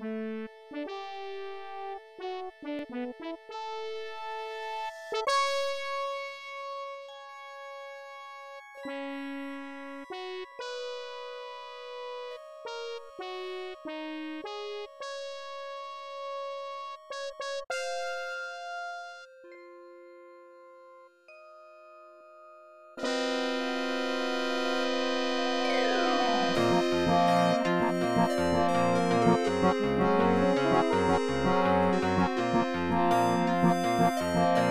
Thank Thank you.